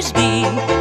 always be.